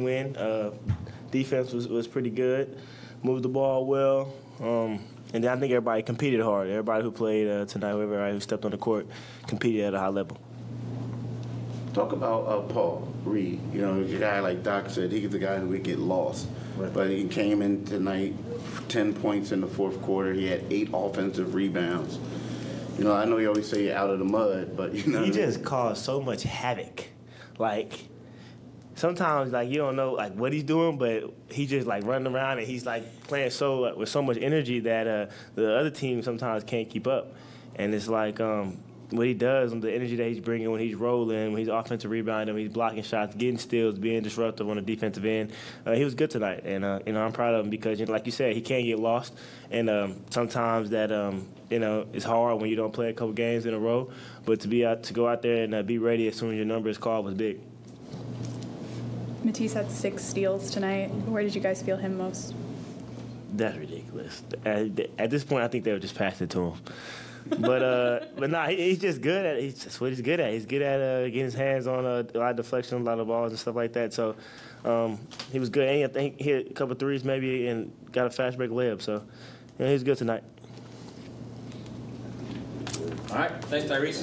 win. Uh, defense was, was pretty good. Moved the ball well. Um, and I think everybody competed hard. Everybody who played uh, tonight, everybody who stepped on the court, competed at a high level. Talk about uh, Paul Reed. You know, a guy like Doc said, he's the guy who would get lost. Right. But he came in tonight, 10 points in the fourth quarter. He had eight offensive rebounds. You know, I know you always say you're out of the mud, but you know. He what I mean? just caused so much havoc. Like sometimes, like you don't know like what he's doing, but he just like running around and he's like playing so like, with so much energy that uh, the other team sometimes can't keep up. And it's like um, what he does the energy that he's bringing when he's rolling, when he's offensive rebounding, when he's blocking shots, getting steals, being disruptive on the defensive end. Uh, he was good tonight, and uh, you know I'm proud of him because, you know, like you said, he can't get lost, and um, sometimes that um, you know it's hard when you don't play a couple games in a row. But to be out to go out there and uh, be ready as soon as your number is called was big. Matisse had six steals tonight. Where did you guys feel him most? That's ridiculous. At, at this point, I think they would just pass it to him. but uh, but nah, he, he's just good at. He's that's what he's good at. He's good at uh, getting his hands on uh, a lot of deflection, a lot of balls and stuff like that. So um, he was good. And I think he hit a couple threes maybe and got a fast break layup. So yeah, he was good tonight. All right, thanks, Tyrese.